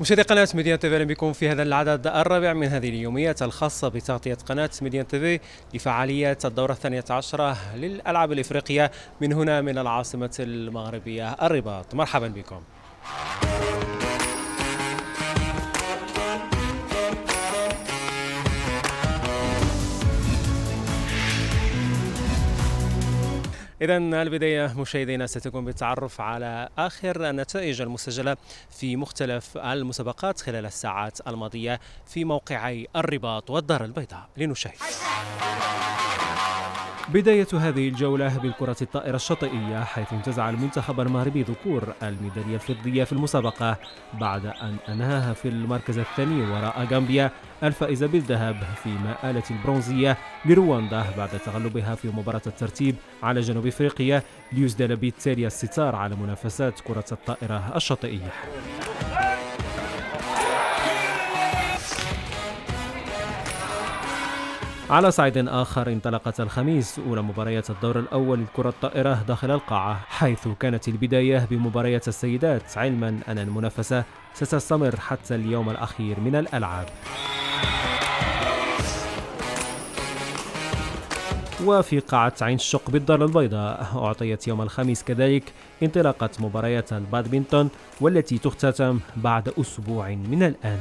مشاهدي قناة ميدي 1 تيفي أهلا بكم في هذا العدد الرابع من هذه اليوميات الخاصة بتغطية قناة ميدي 1 تيفي لفعاليات الدورة الثانية عشرة للألعاب الإفريقية من هنا من العاصمة المغربية الرباط. مرحبا بكم. إذا البداية مشاهدينا ستكون بالتعرف على آخر النتائج المسجلة في مختلف المسابقات خلال الساعات الماضية في موقعي الرباط والدار البيضاء. لنشاهد. بداية هذه الجولة بالكرة الطائرة الشاطئية حيث انتزع المنتخب المغربي ذكور الميدالية الفضية في المسابقة بعد أن أنهاها في المركز الثاني وراء غامبيا الفائزة بالذهب في مآلة البرونزية لرواندا بعد تغلبها في مباراة الترتيب على جنوب إفريقيا ليسدل بالتالي الستار على منافسات كرة الطائرة الشاطئية. على صعيد آخر انطلقت الخميس أولى مباريات الدور الأول لكرة الطائرة داخل القاعة حيث كانت البداية بمباريات السيدات علما أن المنافسة ستستمر حتى اليوم الأخير من الألعاب. وفي قاعة عين الشق بالدار البيضاء أعطيت يوم الخميس كذلك انطلاقة مباريات البادمنتون والتي تختتم بعد أسبوع من الآن.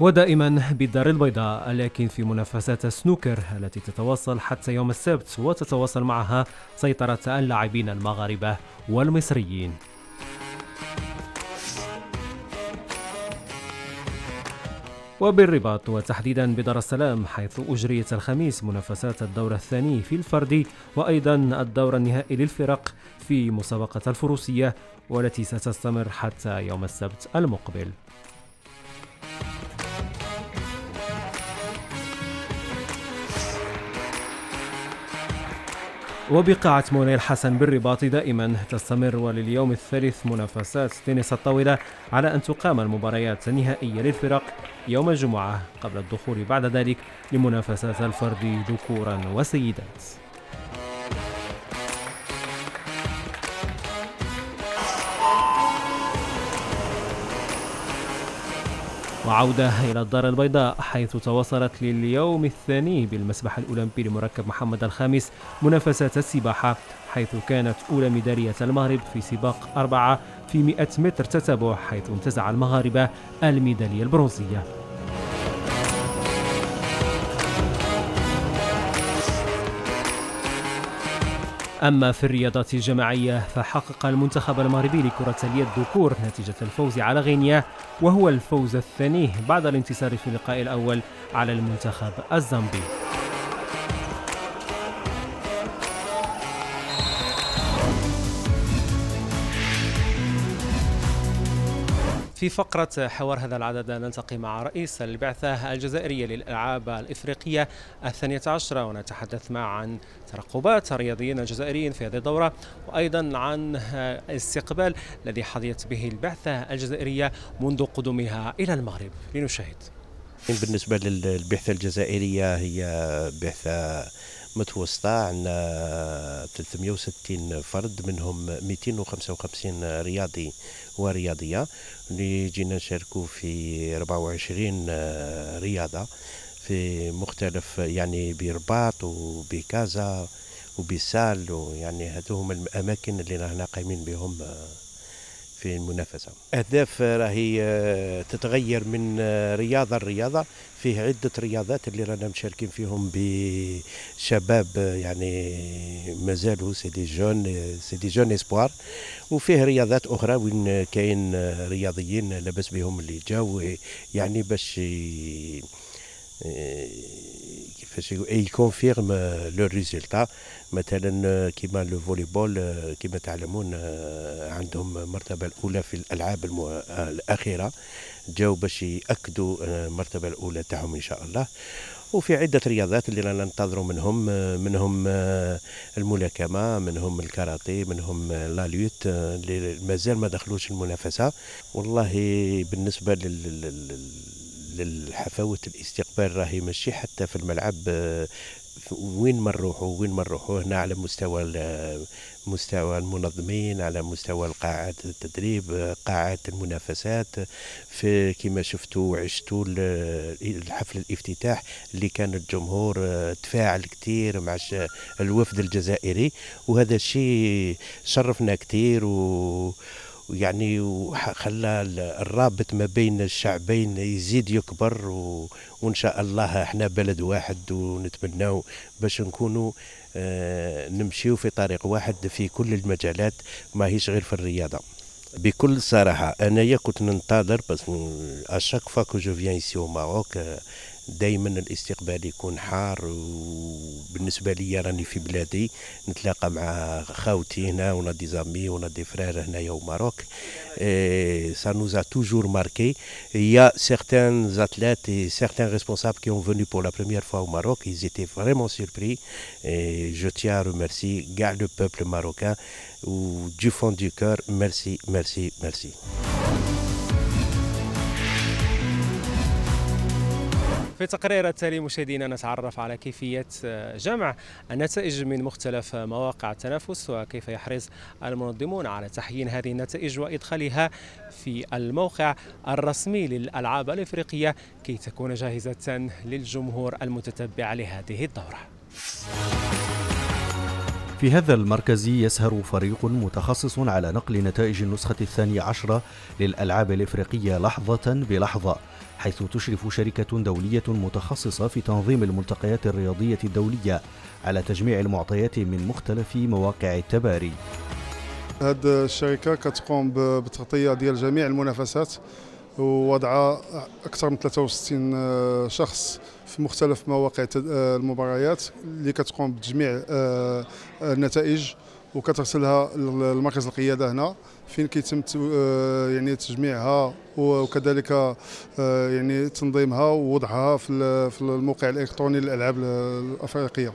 ودائما بالدار البيضاء لكن في منافسات السنوكر التي تتواصل حتى يوم السبت وتتواصل معها سيطرة اللاعبين المغاربة والمصريين. وبالرباط وتحديدا بدار السلام حيث أجريت الخميس منافسات الدور الثاني في الفردي وأيضا الدور النهائي للفرق في مسابقة الفروسية والتي ستستمر حتى يوم السبت المقبل. وبقاعة مولاي الحسن بالرباط دائما تستمر ولليوم الثالث منافسات تنس الطاولة على أن تقام المباريات النهائية للفرق يوم الجمعة قبل الدخول بعد ذلك لمنافسات الفرد ذكورا وسيدات. وعودة إلى الدار البيضاء حيث تواصلت لليوم الثاني بالمسبح الأولمبي لمركب محمد الخامس منافسات السباحة حيث كانت أولى ميدالية المغرب في سباق أربعة في 100 متر تتابع حيث انتزع المغاربة الميدالية البرونزية. أما في الرياضات الجماعية فحقق المنتخب المغربي لكرة اليد ذكور نتيجة الفوز على غينيا وهو الفوز الثاني بعد الانتصار في اللقاء الأول على المنتخب الزامبي. في فقرة حوار هذا العدد نلتقي مع رئيس البعثة الجزائرية للألعاب الإفريقية الثانية عشرة ونتحدث معه عن ترقبات الرياضيين الجزائريين في هذه الدورة وأيضا عن الاستقبال الذي حظيت به البعثة الجزائرية منذ قدومها إلى المغرب. لنشاهد. بالنسبة للبعثة الجزائرية هي بعثة متوسطة عندنا 360 فرد منهم 255 رياضي ورياضية. اللي جينا نشاركوا في 24 آه، رياضة في مختلف يعني برباط وبكازا وبسال ويعني هذو هما الأماكن اللي رانا قايمين بهم آه، في المنافسة. اهداف راهي آه، تتغير من رياضة لرياضة. فيه عدة رياضات اللي رانا مشاركين فيهم بشباب يعني مازالوا c'est des jeunes c'est des jeunes espoirs. وفيه رياضات أخرى وين كاين رياضيين لاباس بهم اللي جاوا يعني باش كيفاش ي confirme le résultat مثلا كيما le volleyball كيما تعلمون عندهم المرتبه الأولى في الألعاب الأخيرة. جاو باش يأكدوا المرتبه الأولى تاعهم إن شاء الله. وفي عدة رياضات اللي رانا ننتظروا منهم منهم الملاكمة منهم الكاراتيه منهم لاليوت اللي مازال ما دخلوش المنافسة. والله بالنسبة لل للحفاوة الاستقبال راهي ماشي حتى في الملعب وين ما نروحوا وين ما نروحوا هنا على مستوى مستوى المنظمين على مستوى قاعات التدريب قاعات المنافسات في كما شفتوا وعشتوا الحفل الافتتاح اللي كان الجمهور تفاعل كثير مع الوفد الجزائري. وهذا الشيء شرفنا كثير و يعني وخلى الرابط ما بين الشعبين يزيد يكبر و... وإن شاء الله إحنا بلد واحد ونتمناو باش نكونوا آه نمشيو في طريق واحد في كل المجالات ماهيش غير في الرياضة. بكل صراحة أنايا كنت ننتظر parce que chaque fois que je viens ici au Maroc دائما الاستقبال يكون حار وبالنسبه لي راني في بلادي نتلاقى مع خاوتي هنا ونا دي زامي ونا دي فرير هنايا وماروك سا نوز ا توجور ماركي يا سيغتان اتليت اي سيغتان ريسبونسابل كي اون فوني بور لا بروميير فوا au Maroc ils étaient vraiment surpris et je tiens à remercier gars le peuple marocain ou du fond du cœur merci merci merci في تقرير التالي مشاهدينا نتعرف على كيفية جمع النتائج من مختلف مواقع التنافس وكيف يحرص المنظمون على تحيين هذه النتائج وإدخالها في الموقع الرسمي للألعاب الإفريقية كي تكون جاهزة للجمهور المتتبع لهذه الدورة. في هذا المركز يسهر فريق متخصص على نقل نتائج النسخة الثانية عشرة للألعاب الإفريقية لحظة بلحظة حيث تشرف شركة دولية متخصصة في تنظيم الملتقيات الرياضية الدولية على تجميع المعطيات من مختلف مواقع التباري. هذه الشركة كتقوم بتغطية ديال جميع المنافسات ووضع أكثر من 63 شخص في مختلف مواقع المباريات اللي كتقوم بتجميع النتائج وكترسلها لمركز القيادة هنا. فين كيتم يعني تجميعها وكذلك يعني تنظيمها ووضعها في الموقع الإلكتروني للألعاب الأفريقية.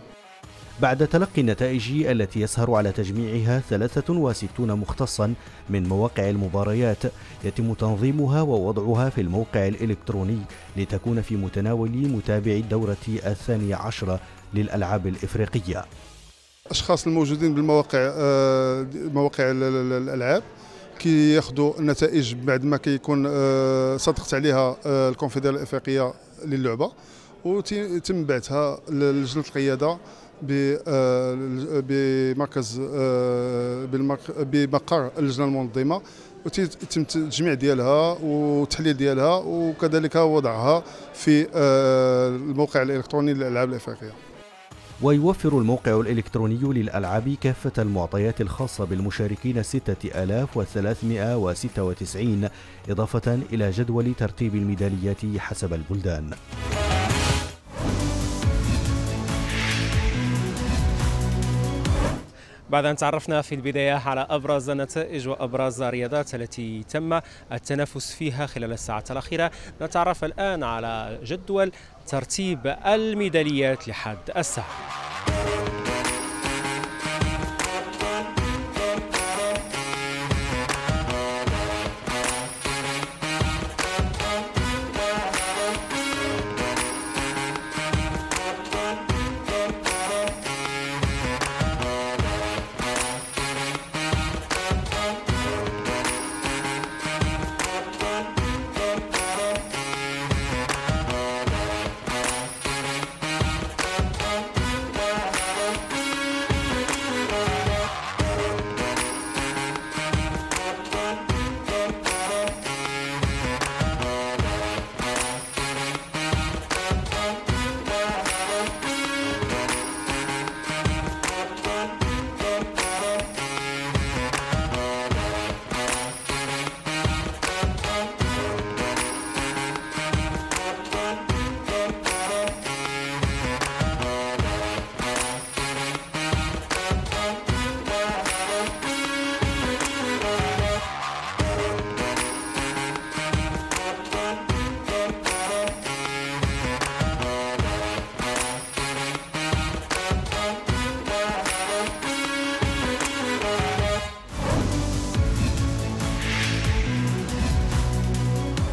بعد تلقي النتائج التي يسهر على تجميعها 63 مختصا من مواقع المباريات يتم تنظيمها ووضعها في الموقع الإلكتروني لتكون في متناول متابعي الدورة الثانية عشرة للألعاب الإفريقية. الأشخاص الموجودين بالمواقع مواقع الألعاب كياخذوا النتائج بعد ما كيكون صدقت عليها الكونفدرالية الإفريقية للعبة ويتم بعثها للجنة القيادة بمركز بمقر اللجنة المنظمة وتتم التجميع ديالها والتحليل ديالها وكذلك وضعها في الموقع الإلكتروني للألعاب الإفريقية. ويوفر الموقع الإلكتروني للألعاب كافة المعطيات الخاصة بالمشاركين 6396 إضافة إلى جدول ترتيب الميداليات حسب البلدان. بعد أن تعرفنا في البداية على أبرز النتائج وأبرز الرياضات التي تم التنافس فيها خلال الساعات الأخيرة نتعرف الآن على جدول ترتيب الميداليات لحد الساعة.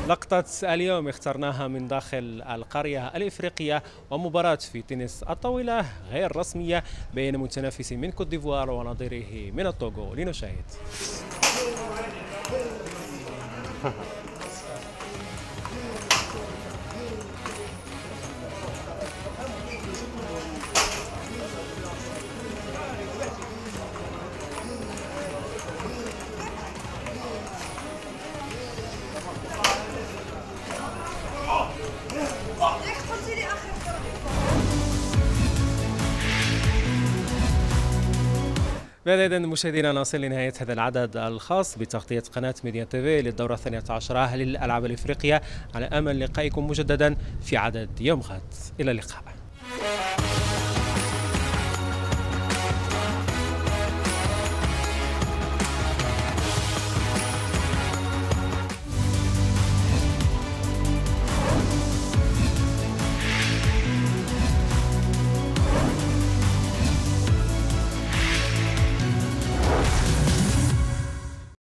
لقطة اليوم اخترناها من داخل القرية الإفريقية ومباراة في تنس الطاولة غير رسمية بين متنافس من كوت ديفوار ونظيره من الطوغو لنشاهد. بهذا إذن مشاهدينا نصل لنهاية هذا العدد الخاص بتغطية قناة ميديا تيفي للدورة الثانية عشرة للألعاب الإفريقية. على أمل لقائكم مجددا في عدد يوم غد. إلى اللقاء.